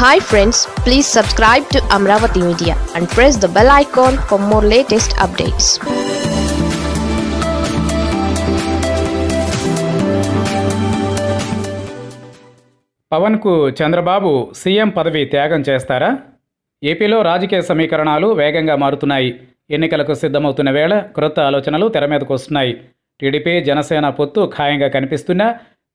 Hi friends please subscribe to Amaravati media and press the bell icon for more latest updates పవన్కు Chandrababu CM పదవి త్యాగం చేస్తారా? ఏపీలో రాజకీయ సమీకరణాలు వేగంగా మారుతున్నాయి. ఎన్నికలకు సిద్ధమవుతున్న వేళ క్రొత్త ఆలోచనలు తెర మీదకు వస్తున్నాయి. టీడీపీ జనసేన పొత్తు ఖాయంగా కనిపిస్తున్నా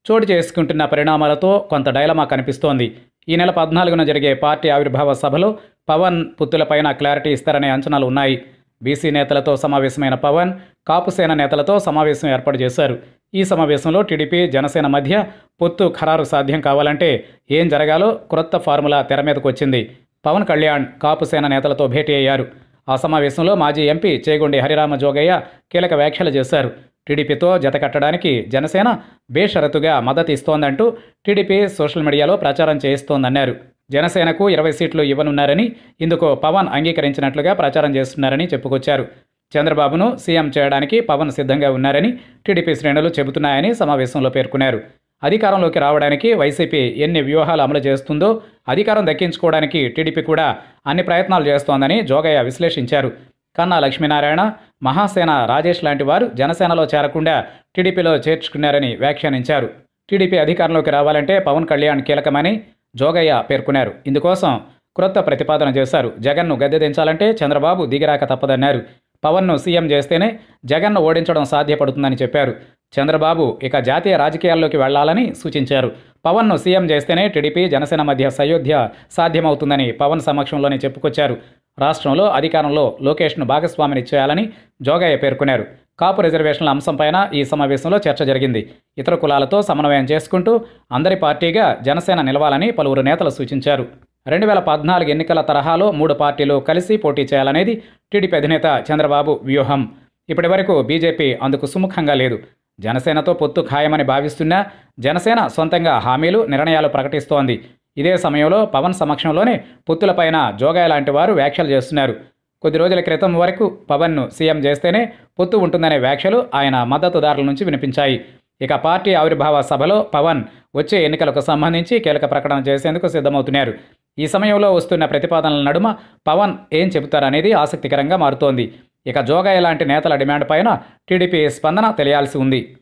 చోటు చేసుకుంటున్న పరిణామాలతో కొంత డైలమా కనిపిస్తోంది. ఈ నెల పద్నాలుగున జరిగే పార్టీ ఆవిర్భావ సభలో పవన్ పొత్తులపైన క్లారిటీ ఇస్తారనే అంచనాలు ఉన్నాయి. బీసీ నేతలతో సమావేశమైన పవన్ కాపుసేన నేతలతో సమావేశం ఏర్పాటు చేశారు. ఈ సమావేశంలో టీడీపీ జనసేన మధ్య పొత్తు ఖరారు సాధ్యం కావాలంటే ఏం జరగాలో క్రొత్త ఫార్ములా తెర మీదకు వచ్చింది పవన్ కళ్యాణ్ కాపుసేన నేతలతో భేటీ అయ్యారు. ఆ సమావేశంలో మాజీ ఎంపీ చేగొండి హరిరామ జోగయ్య కీలక వ్యాఖ్యలు చేశారు. టీడీపీతో జత కట్టడానికి జనసేన బేషరతుగా మద్దతు ఇస్తోందంటూ టీడీపీ సోషల్ మీడియాలో ప్రచారం చేయిస్తోందన్నారు. జనసేనకు ఇరవై సీట్లు ఇవ్వనున్నారని ఇందుకు పవన్ అంగీకరించినట్లుగా ప్రచారం చేస్తున్నారని చెప్పుకొచ్చారు. చంద్రబాబును సీఎం చేయడానికి పవన్ సిద్ధంగా ఉన్నారని టీడీపీ శ్రేణులు చెబుతున్నాయని సమావేశంలో పేర్కొన్నారు. అధికారంలోకి రావడానికి వైసీపీ ఎన్ని వ్యూహాలు అమలు చేస్తుందో అధికారం దక్కించుకోవడానికి టీడీపీ కూడా అన్ని ప్రయత్నాలు చేస్తోందని జోగయ్య విశ్లేషించారు. కన్నా లక్ష్మీనారాయణ మహాసేన రాజేష్ లాంటి వారు జనసేనలో చేరకుండా టీడీపీలో చేర్చుకున్నారని వ్యాఖ్యానించారు. టీడీపీ అధికారంలోకి రావాలంటే పవన్ కళ్యాణ్ కీలకమని జోగయ్య పేర్కొన్నారు. ఇందుకోసం క్రొత్త ప్రతిపాదన చేశారు. జగన్ను గద్దె దించాలంటే చంద్రబాబు దిగిరాక తప్పదన్నారు. పవన్ను సీఎం చేస్తేనే జగన్ను ఓడించడం సాధ్యపడుతుందని చెప్పారు. చంద్రబాబు ఇక జాతీయ రాజకీయాల్లోకి వెళ్ళాలని సూచించారు. పవన్ను సీఎం చేస్తేనే టీడీపీ జనసేన మధ్య సయోధ్య సాధ్యమవుతుందని పవన్ సమక్షంలోనే చెప్పుకొచ్చారు. రాష్ట్రంలో అధికారంలో లోకేష్ను భాగస్వామిని చేయాలని జోగయ్య పేర్కొన్నారు. కాపు రిజర్వేషన్ల అంశంపైన ఈ సమావేశంలో చర్చ జరిగింది. ఇతర కులాలతో సమన్వయం చేసుకుంటూ అందరి పార్టీగా జనసేన నిలవాలని పలువురు నేతలు సూచించారు. రెండు వేల పద్నాలుగు ఎన్నికల తరహాలో మూడు పార్టీలు కలిసి పోటీ చేయాలనేది టీడీపీ అధినేత చంద్రబాబు వ్యూహం. ఇప్పటి వరకు బీజేపీ అందుకు సుముఖంగా లేదు. జనసేనతో పొత్తు ఖాయమని భావిస్తున్నా జనసేన సొంతంగా హామీలు నిర్ణయాలు ప్రకటిస్తోంది. ఇదే సమయంలో పవన్ సమక్షంలోనే పొత్తులపైన జోగాయ లాంటి వారు వ్యాఖ్యలు చేస్తున్నారు. కొద్ది రోజుల క్రితం వరకు పవన్ను సీఎం చేస్తేనే పొత్తు ఉంటుందనే వ్యాఖ్యలు ఆయన మద్దతుదారుల నుంచి వినిపించాయి. ఇక పార్టీ ఆవిర్భావ సభలో పవన్ వచ్చే ఎన్నికలకు సంబంధించి కీలక ప్రకటన చేసేందుకు సిద్ధమవుతున్నారు. ఈ సమయంలో వస్తున్న ప్రతిపాదనల నడుమ పవన్ ఏం చెబుతారనేది ఆసక్తికరంగా మారుతోంది. ఇక జోగాయ లాంటి నేతల డిమాండ్ పైన టీడీపీ స్పందన తెలియాల్సి ఉంది.